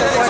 se puede